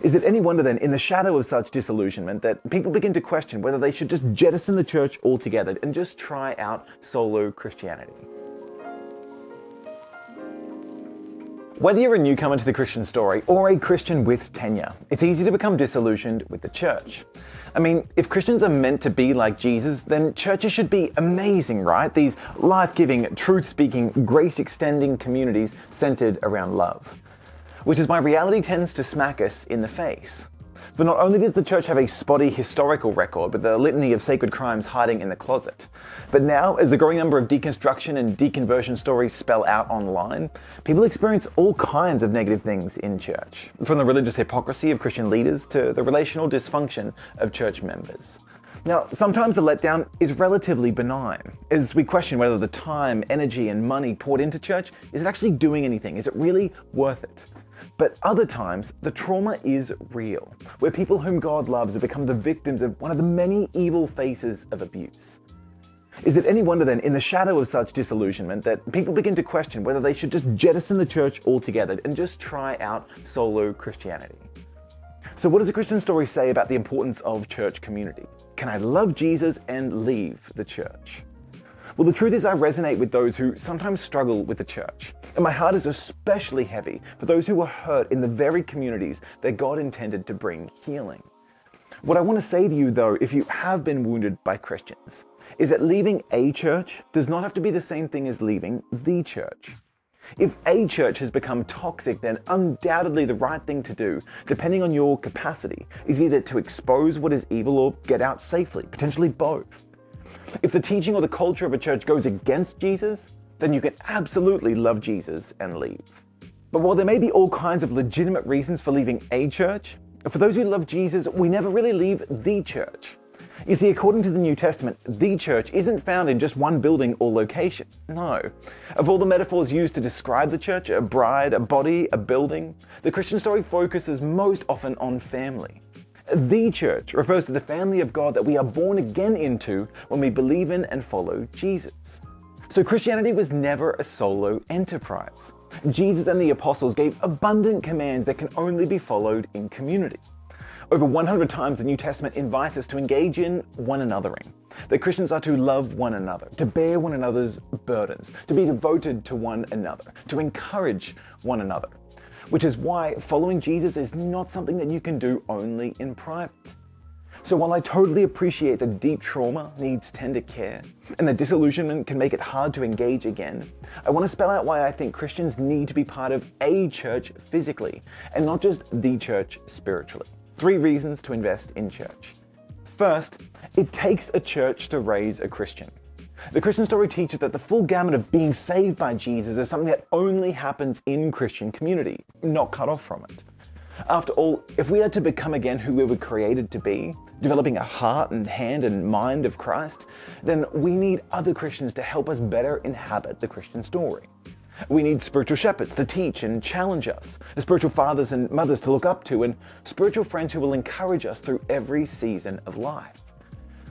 Is it any wonder then, in the shadow of such disillusionment, that people begin to question whether they should just jettison the church altogether and just try out solo Christianity? Whether you're a newcomer to the Christian story or a Christian with tenure, it's easy to become disillusioned with the church. I mean, if Christians are meant to be like Jesus, then churches should be amazing, right? These life giving, truth speaking, grace extending communities centered around love. Which is why reality tends to smack us in the face. But not only does the church have a spotty historical record with the litany of sacred crimes hiding in the closet, but now, as the growing number of deconstruction and deconversion stories spell out online, people experience all kinds of negative things in church. From the religious hypocrisy of Christian leaders to the relational dysfunction of church members. Now, sometimes the letdown is relatively benign, as we question whether the time, energy, and money poured into church is it actually doing anything? Is it really worth it? But other times, the trauma is real, where people whom God loves have become the victims of one of the many evil faces of abuse. Is it any wonder then, in the shadow of such disillusionment, that people begin to question whether they should just jettison the church altogether and just try out solo Christianity? So, what does the Christian story say about the importance of church community? Can I love Jesus and leave the church? Well, the truth is, I resonate with those who sometimes struggle with the church. And my heart is especially heavy for those who were hurt in the very communities that God intended to bring healing. What I want to say to you, though, if you have been wounded by Christians, is that leaving a church does not have to be the same thing as leaving the church. If a church has become toxic, then undoubtedly the right thing to do, depending on your capacity, is either to expose what is evil or get out safely, potentially both. If the teaching or the culture of a church goes against Jesus, then you can absolutely love Jesus and leave. But while there may be all kinds of legitimate reasons for leaving a church, for those who love Jesus, we never really leave the church. You see, according to the New Testament, the church isn't found in just one building or location. No. Of all the metaphors used to describe the church, a bride, a body, a building, the Christian story focuses most often on family. The church refers to the family of God that we are born again into when we believe in and follow Jesus. So Christianity was never a solo enterprise. Jesus and the apostles gave abundant commands that can only be followed in community. Over 100 times the New Testament invites us to engage in one anothering. That Christians are to love one another, to bear one another's burdens, to be devoted to one another, to encourage one another which is why following Jesus is not something that you can do only in private. So while I totally appreciate that deep trauma needs tender care and that disillusionment can make it hard to engage again, I want to spell out why I think Christians need to be part of a church physically and not just the church spiritually. Three reasons to invest in church. First, it takes a church to raise a Christian. The Christian story teaches that the full gamut of being saved by Jesus is something that only happens in Christian community, not cut off from it. After all, if we are to become again who we were created to be, developing a heart and hand and mind of Christ, then we need other Christians to help us better inhabit the Christian story. We need spiritual shepherds to teach and challenge us, spiritual fathers and mothers to look up to, and spiritual friends who will encourage us through every season of life.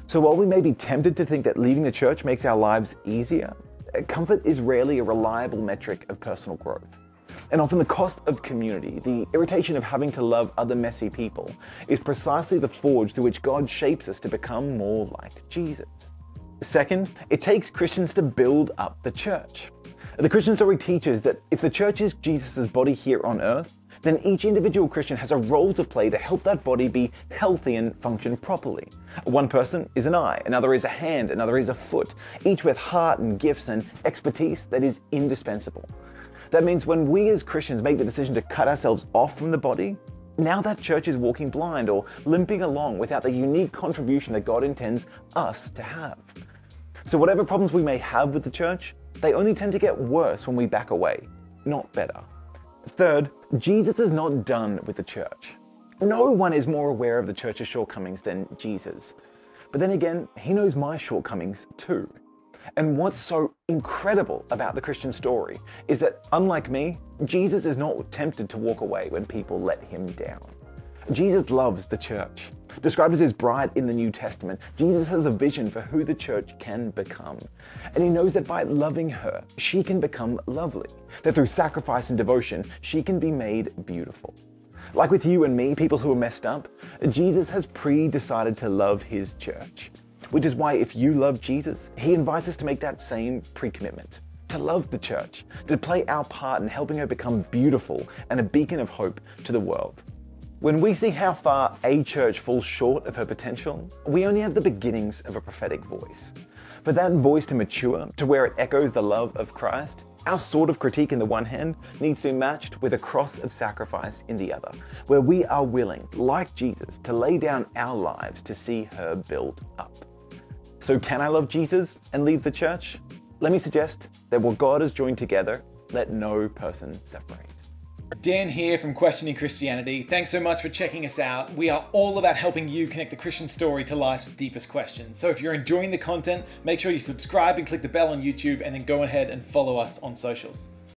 So while we may be tempted to think that leaving the church makes our lives easier, eh, comfort is rarely a reliable metric of personal growth. And often the cost of community, the irritation of having to love other messy people, is precisely the forge through which God shapes us to become more like Jesus. Second, it takes Christians to build up the church. The Christian story teaches that if the church is Jesus' body here on earth, then each individual Christian has a role to play to help that body be healthy and function properly. One person is an eye, another is a hand, another is a foot, each with heart and gifts and expertise that is indispensable. That means when we as Christians make the decision to cut ourselves off from the body, now that church is walking blind or limping along without the unique contribution that God intends us to have. So, whatever problems we may have with the church, they only tend to get worse when we back away, not better. Third, Jesus is not done with the church. No one is more aware of the church's shortcomings than Jesus. But then again, he knows my shortcomings too. And what's so incredible about the Christian story is that, unlike me, Jesus is not tempted to walk away when people let him down. Jesus loves the church. Described as his bride in the New Testament, Jesus has a vision for who the church can become. And he knows that by loving her, she can become lovely. That through sacrifice and devotion, she can be made beautiful. Like with you and me, people who are messed up, Jesus has pre decided to love his church. Which is why, if you love Jesus, he invites us to make that same pre commitment to love the church, to play our part in helping her become beautiful and a beacon of hope to the world. When we see how far a church falls short of her potential, we only have the beginnings of a prophetic voice. For that voice to mature to where it echoes the love of Christ, our sword of critique in the one hand needs to be matched with a cross of sacrifice in the other, where we are willing, like Jesus, to lay down our lives to see her built up. So, can I love Jesus and leave the church? Let me suggest that what God has joined together, let no person separate. Dan here from Questioning Christianity. Thanks so much for checking us out. We are all about helping you connect the Christian story to life's deepest questions. So if you're enjoying the content, make sure you subscribe and click the bell on YouTube and then go ahead and follow us on socials.